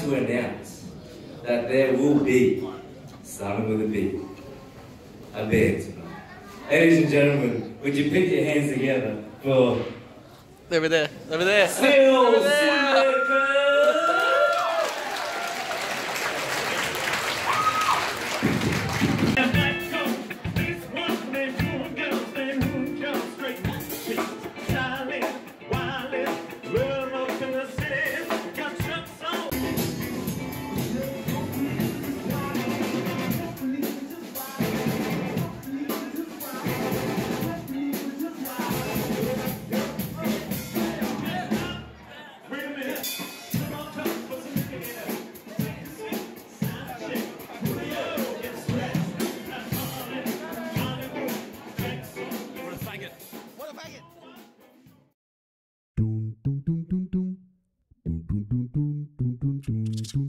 to announce that there will be, starting with a B, a band tonight. Ladies and gentlemen, would you put your hands together for... Over there, over there. Over there.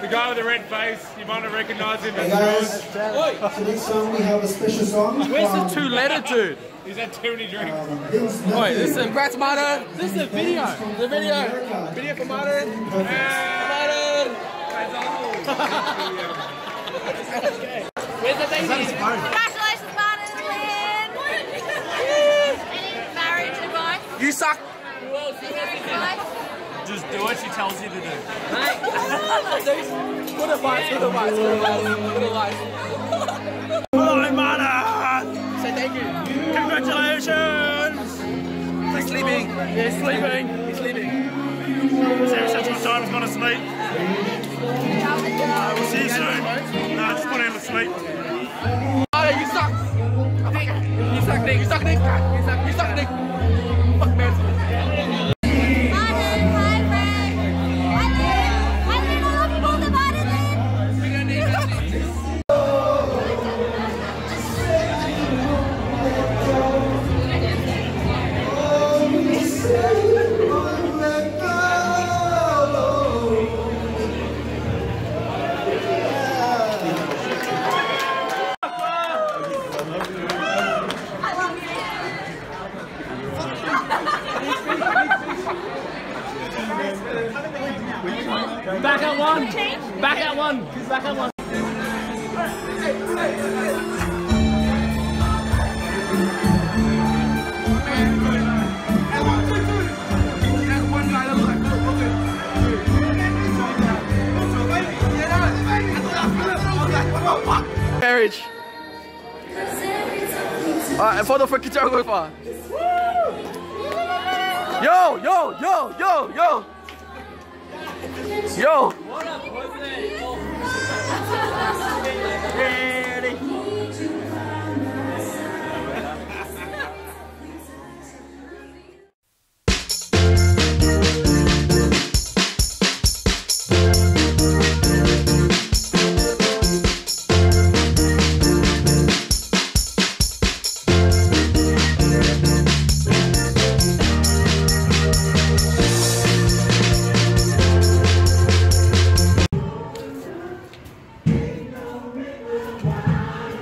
the guy with the red face, you might not recognise him Hey guys, for this song we have a special song. Where's the two letter dude? He's had too many drinks. um, Wait, Matthew. this is congrats, Martin. This is a video. From The video. Video for Martin. Perfect. Martin. Where's the baby? Congratulations, Martin and Linh! Any marriage advice? You suck. Just do what she tells you to do. Good advice, good advice, good advice, good advice. Hello, Martin! Say thank you. Congratulations! He's sleeping. He's sleeping. He's sleeping. Sarah said my time's gone to sleep. Uh, we'll see you soon. No, just put him to sleep. Martin, you suck. You suck dick. You suck dick. You suck, you suck dick. Back at one. Back at one. Back at one. Marriage. Alright, photo for photographer. Yo, yo, yo, yo, yo. Yo.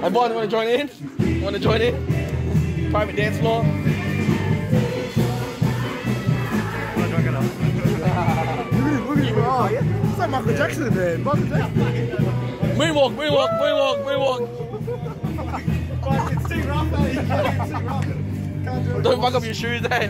My boy, want to join in? Want to join in? Private dance floor. It's like Michael Jackson there. Michael Jackson. Moonwalk, moonwalk, moonwalk, moonwalk. But it's too rough, eh? It's too rough. Don't fuck up your shoes, eh?